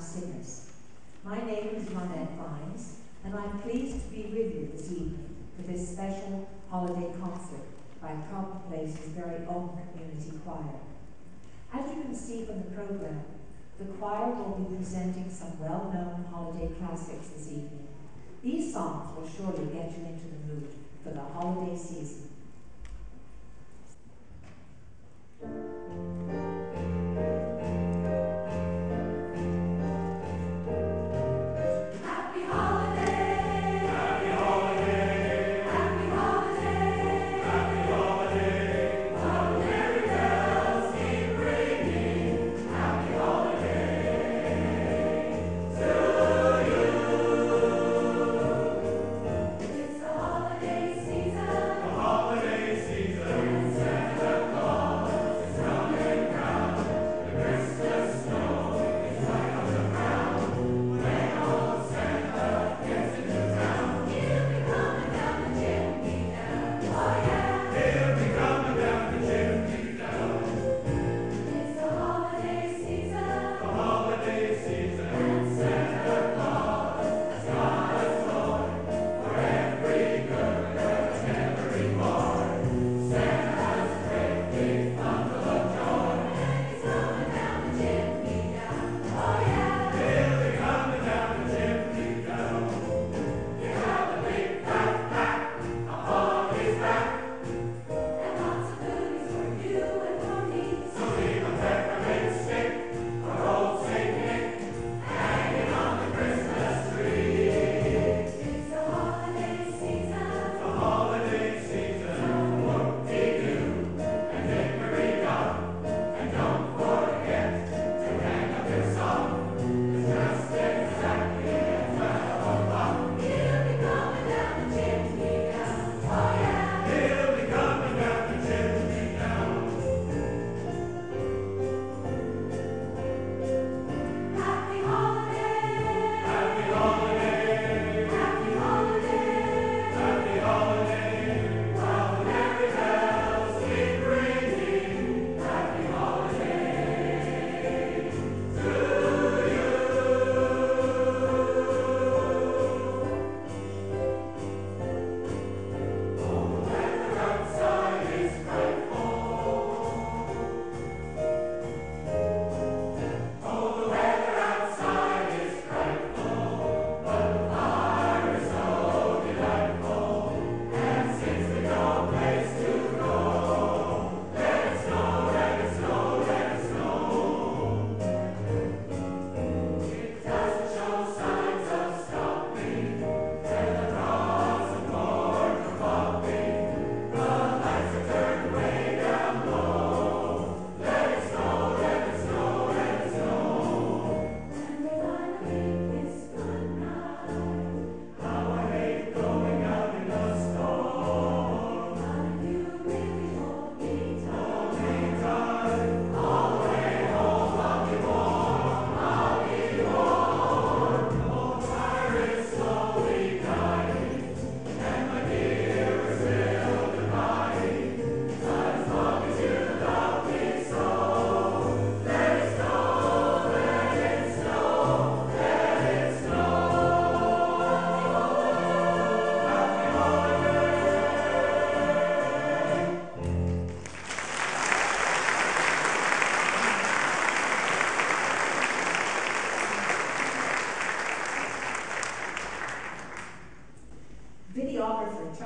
Singers. My name is Ronette Vines, and I'm pleased to be with you this evening for this special holiday concert by Carleton Place's very own community choir. As you can see from the program, the choir will be presenting some well-known holiday classics this evening. These songs will surely get you into the mood for the holiday season.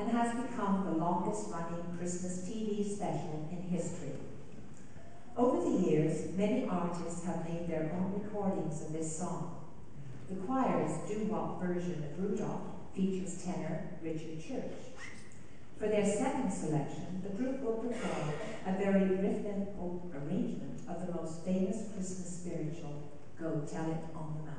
and has become the longest-running Christmas TV special in history. Over the years, many artists have made their own recordings of this song. The choir's doo-wop version of Rudolph features tenor Richard Church. For their second selection, the group will perform a very rhythmical arrangement of the most famous Christmas spiritual, Go Tell It on the Mountain.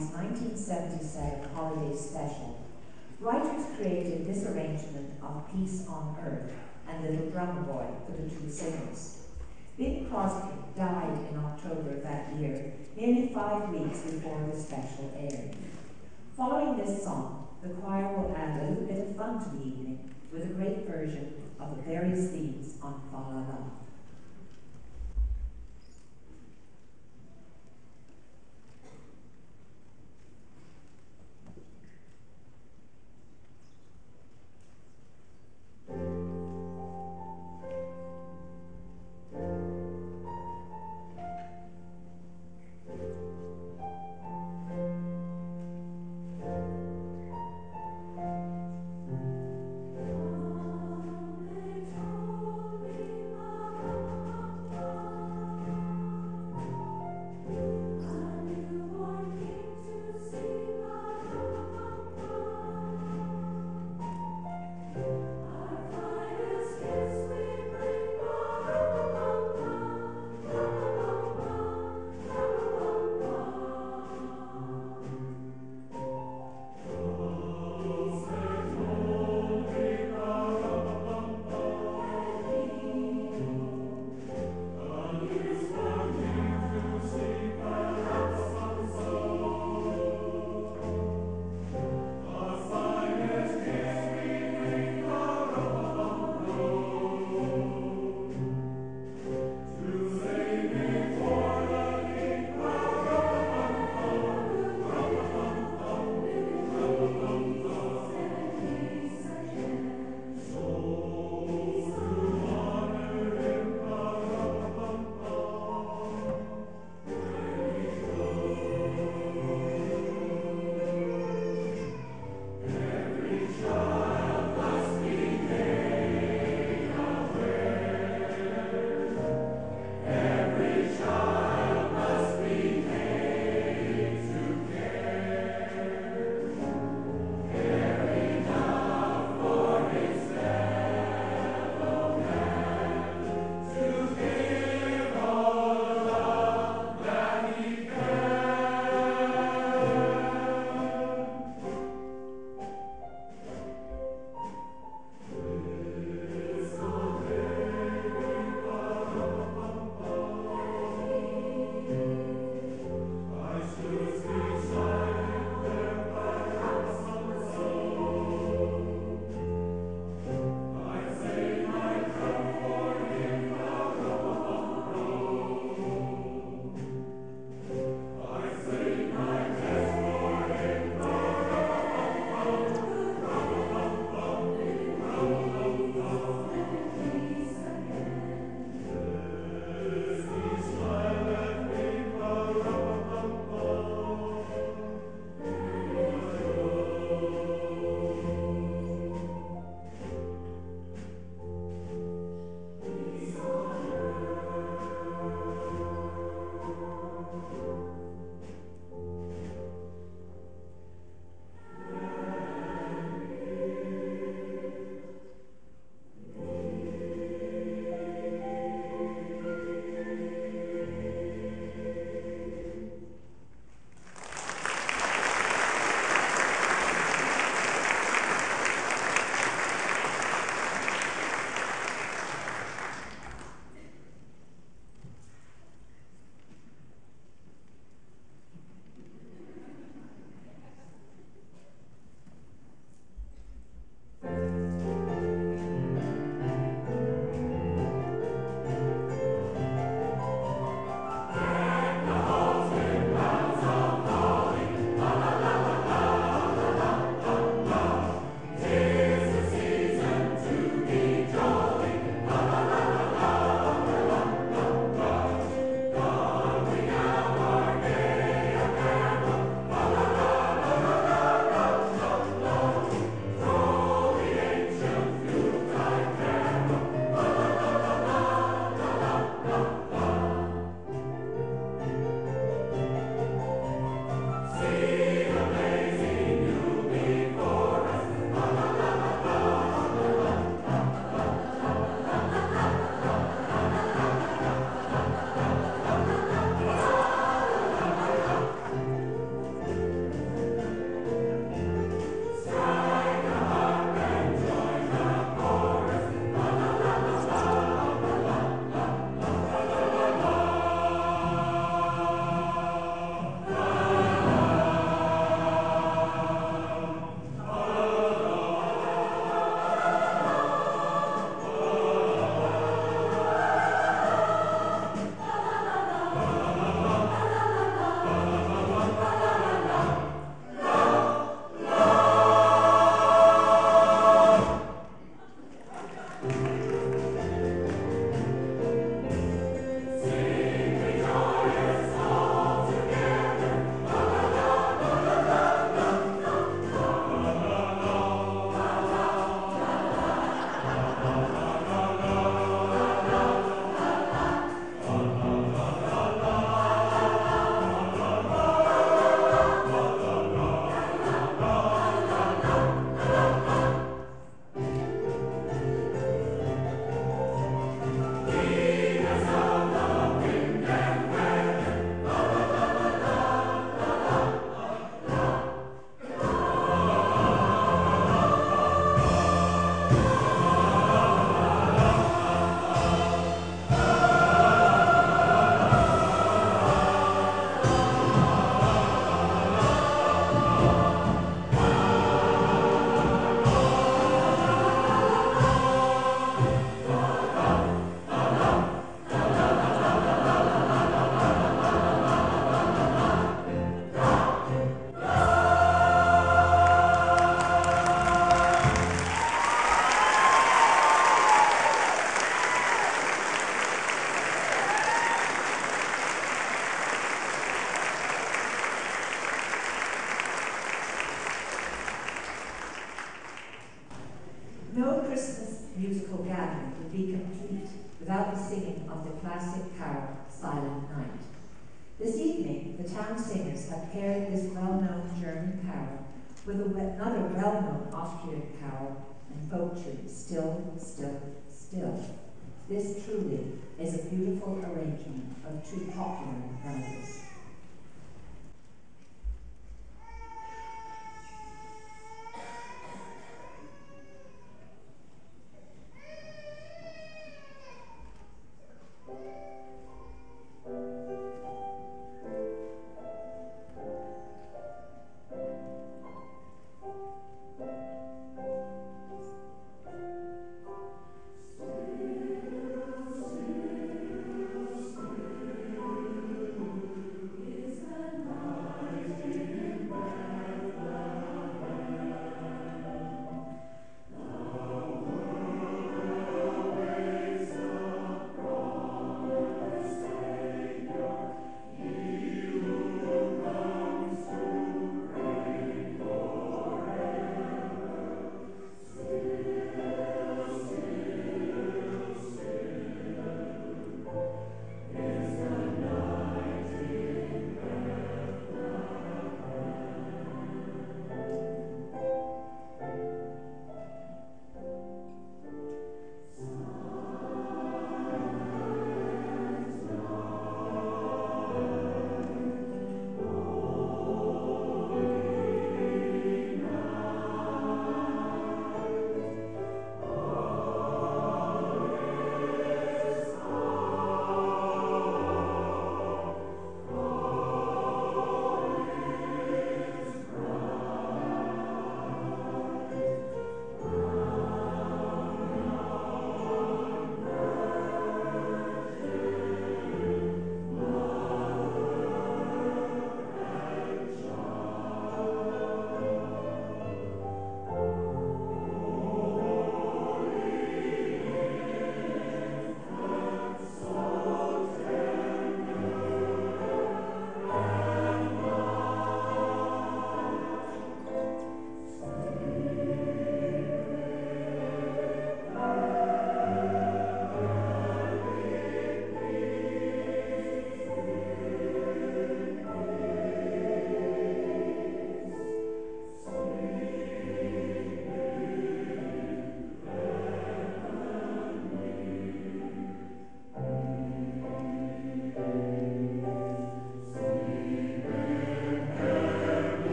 His 1977 holiday special, writers created this arrangement of Peace on Earth and Little Drummer Boy for the two singers. Bing Crosby died in October of that year, nearly five weeks before the special aired. Following this song, the choir will add a little bit of fun to the evening with a great version of the various themes on Fa La La. With another well-known Austrian carol and folk tune, Still, Still, Still. This truly is a beautiful arrangement of two popular melodies.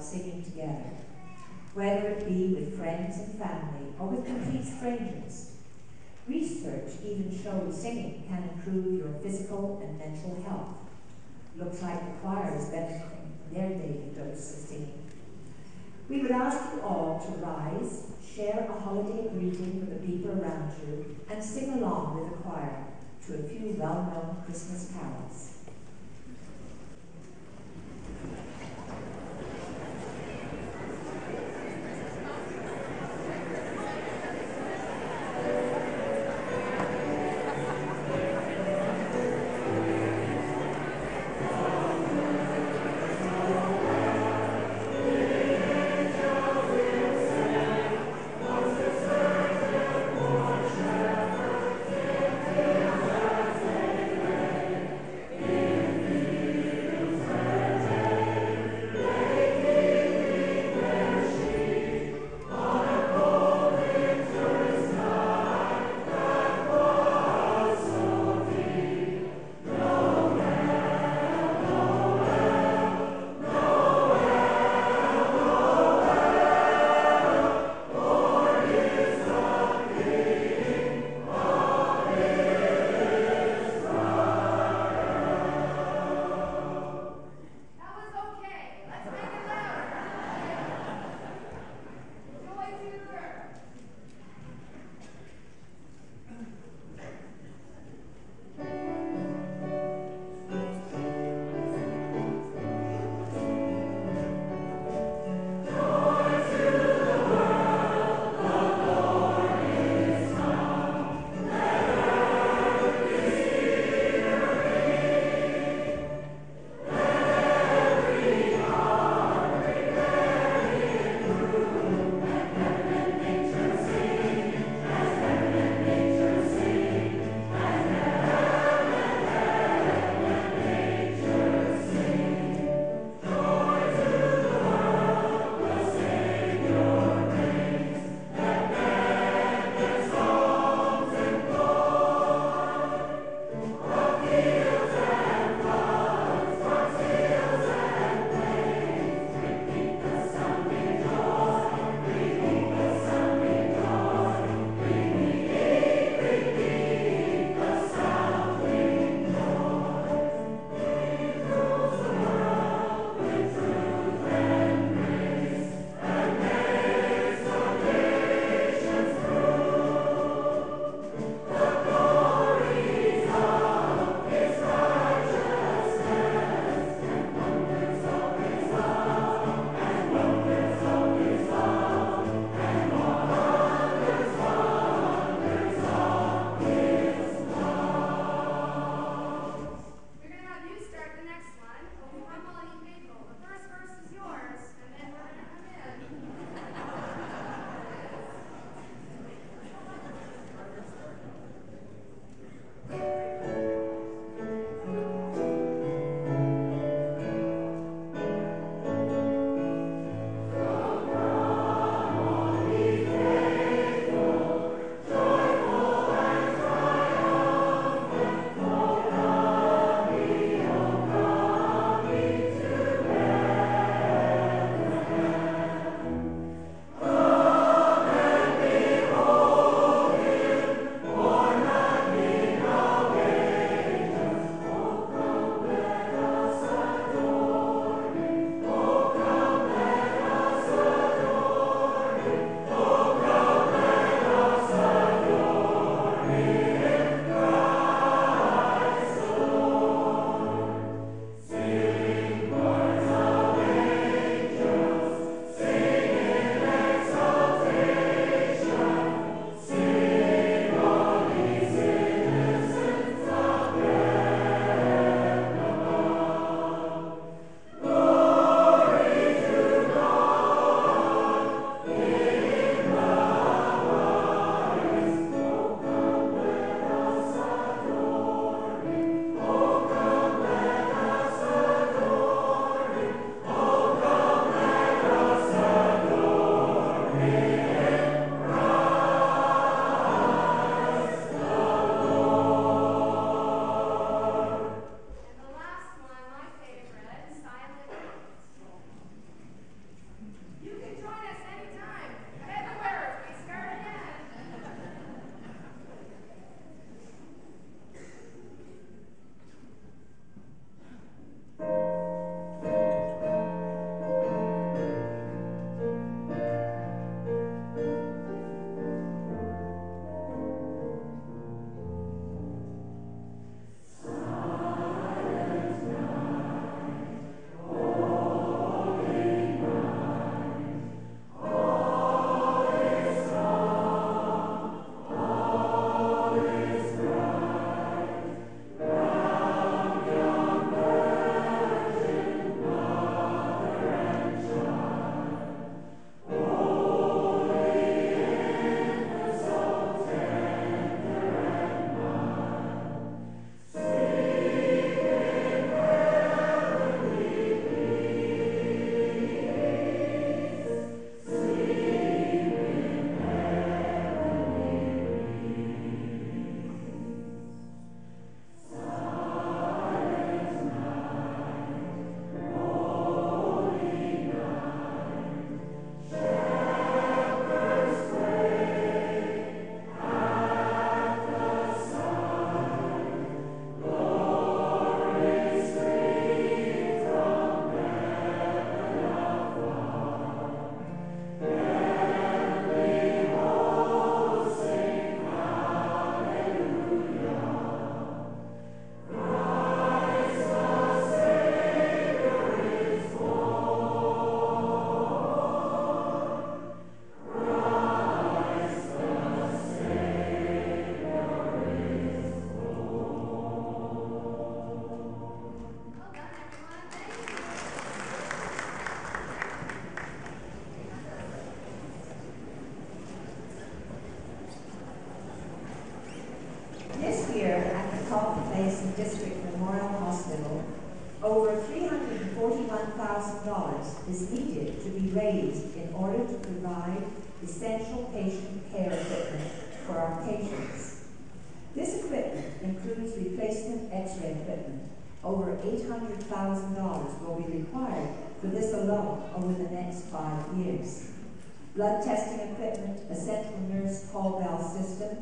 Singing together, whether it be with friends and family or with complete strangers. Research even shows singing can improve your physical and mental health. Looks like the choir is benefiting from their daily dose of singing. We would ask you all to rise, share a holiday greeting with the people around you, and sing along with the choir to a few well-known Christmas carols.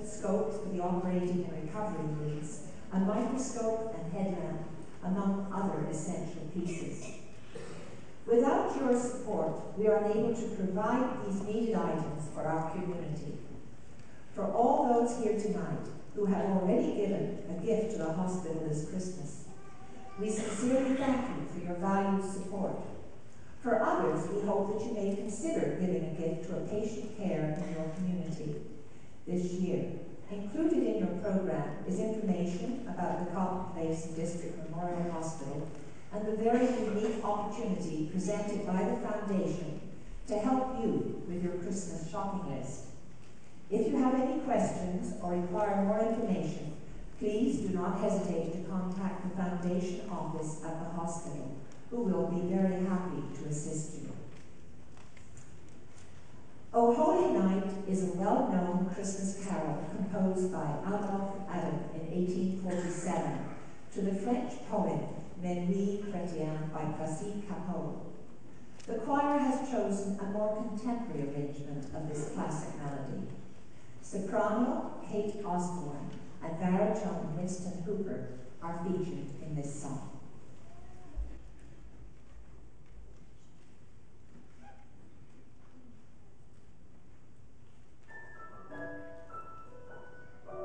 Scopes for the operating and recovery needs, a microscope and headlamp, among other essential pieces. Without your support, we are unable to provide these needed items for our community. For all those here tonight who have already given a gift to the hospital this Christmas, we sincerely thank you for your valued support. For others, we hope that you may consider giving a gift to a patient care in your community this year. Included in your program is information about the Carleton Place District Memorial Hospital and the very unique opportunity presented by the Foundation to help you with your Christmas shopping list. If you have any questions or require more information, please do not hesitate to contact the Foundation office at the hospital, who will be very happy to assist you. O Holy Night is a well-known Christmas carol composed by Adolphe Adam in 1847 to the French poem Nuit Chrétienne by Placide Cappeau. The choir has chosen a more contemporary arrangement of this classic melody. Soprano Kate Osborne and baritone Winston Hooper are featured in this song.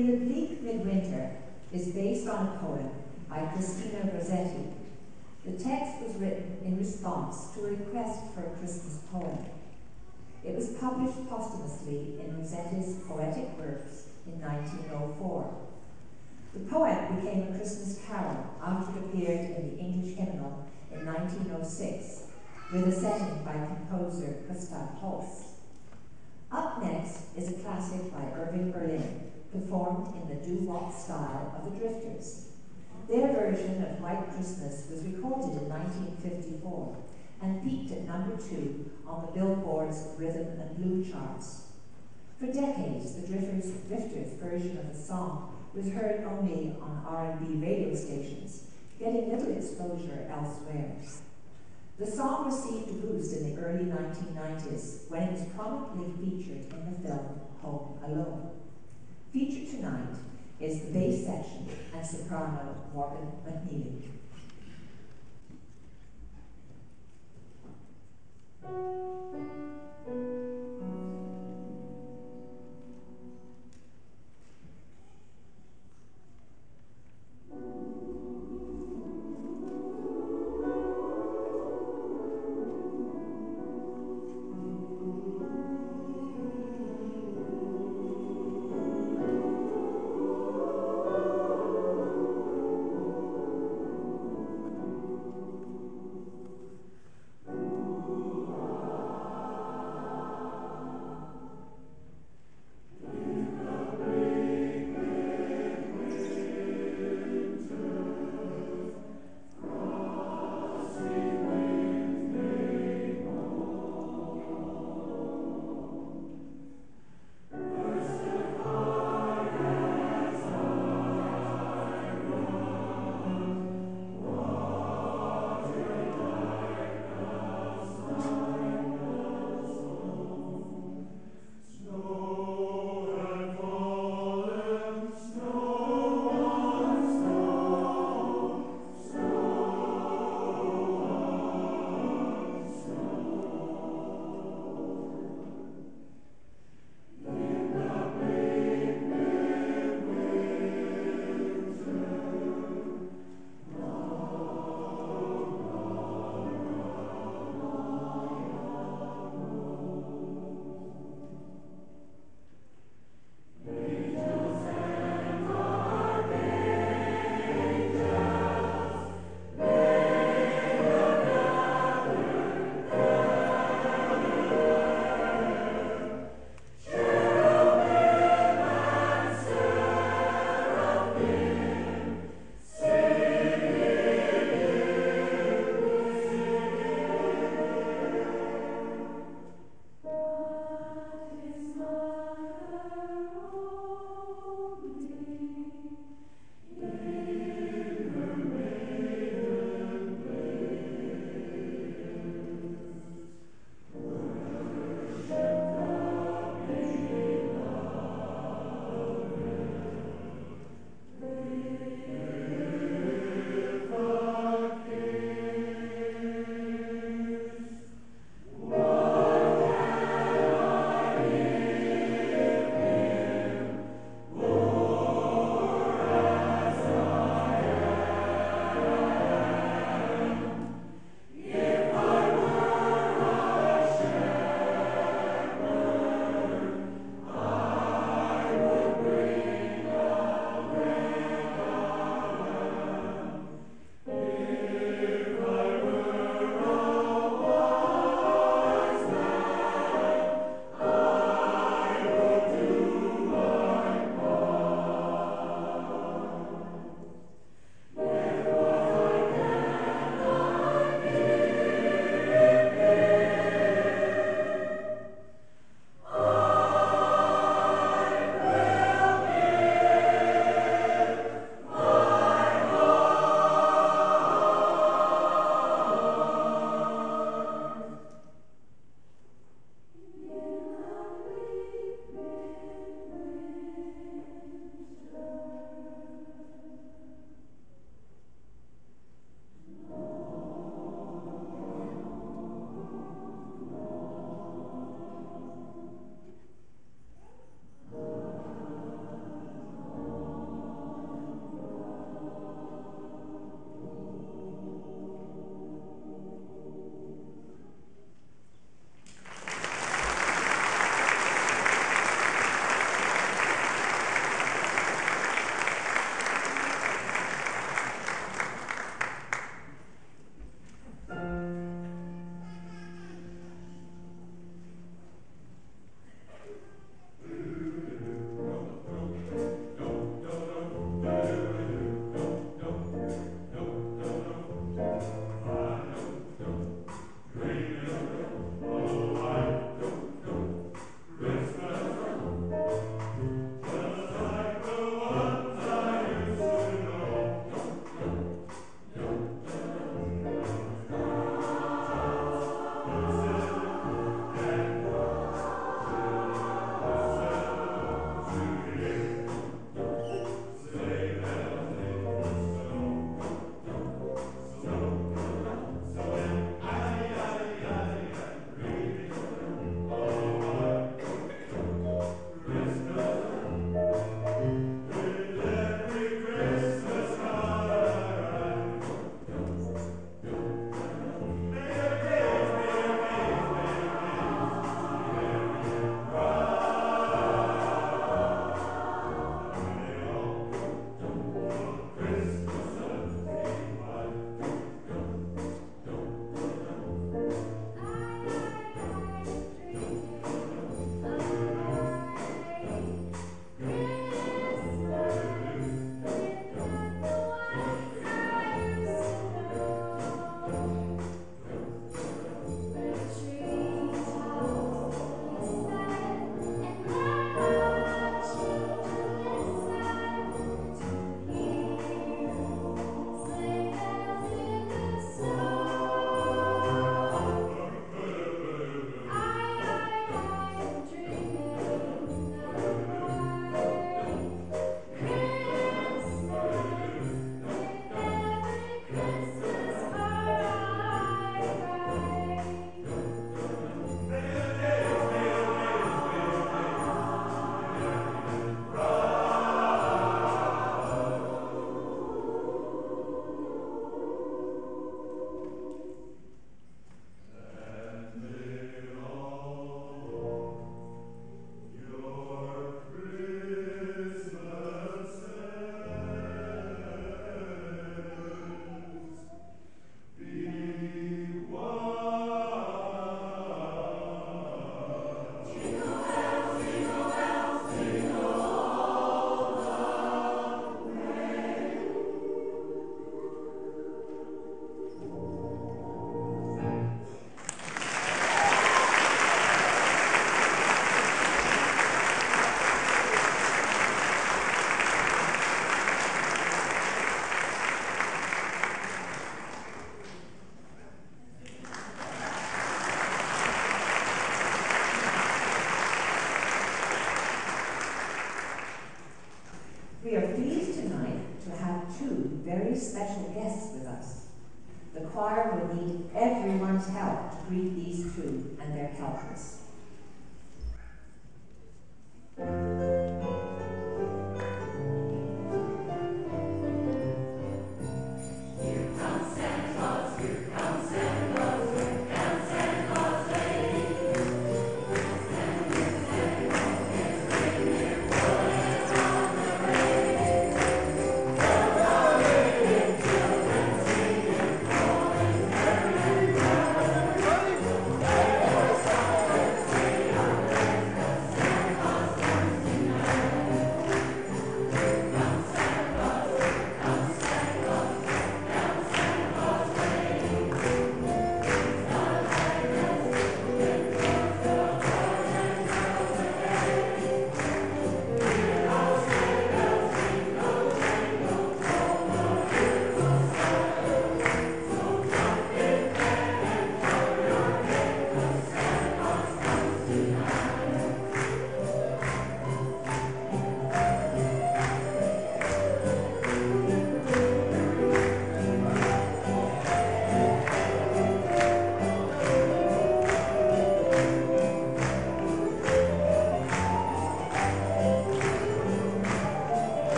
In the Bleak Midwinter is based on a poem by Christina Rossetti. The text was written in response to a request for a Christmas poem. It was published posthumously in Rossetti's Poetic Works in 1904. The poem became a Christmas carol after it appeared in the English hymnal in 1906 with a setting by composer Gustav Holst. Up next is a classic by Irving Berlin, performed in the doo-wop style of the Drifters. Their version of White Christmas was recorded in 1954 and peaked at number two on the Billboard's Rhythm and Blues charts. For decades, the Drifters, Drifters version of the song was heard only on R&B radio stations, getting little exposure elsewhere. The song received a boost in the early 1990s when it was prominently featured in the film Home Alone. Featured tonight is the bass section and soprano Morgan McNeely.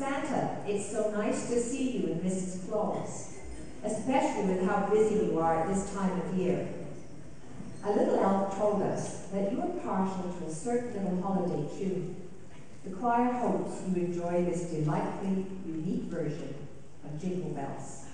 Santa, it's so nice to see you and Mrs. Claus, especially with how busy you are at this time of year. A little elf told us that you are partial to a certain little holiday tune. The choir hopes you enjoy this delightfully unique version of Jingle Bells.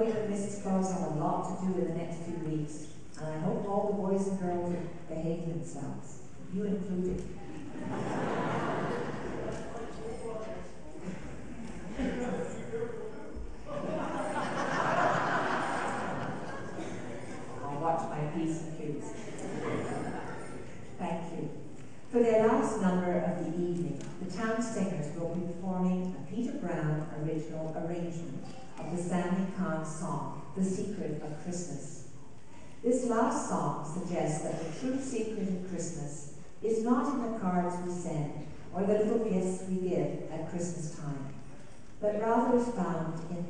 I know you and Mrs. Claus have a lot to do in the next few weeks, and I hope all the boys and girls behave themselves, you included. I'll watch my P's and Q's. Thank you. For their last number of the evening, the town singers will be performing a Peter Brown original arrangement of the Sammy Cahn song, The Secret of Christmas. This last song suggests that the true secret of Christmas is not in the cards we send or the little gifts we give at Christmas time, but rather is found in?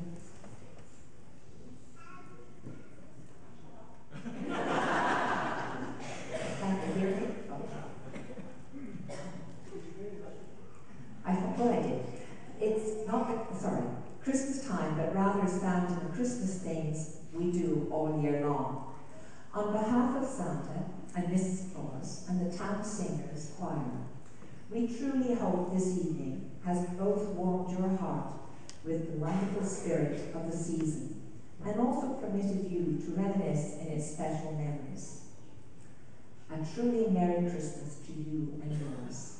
I thought, I did. It's not, sorry, Christmas time, but rather is found in the Christmas things we do all year long. On behalf of Santa and Mrs. Claus and the town singers choir, we truly hope this evening has both warmed your heart with the wonderful spirit of the season and also permitted you to reminisce in its special memories. A truly Merry Christmas to you and yours.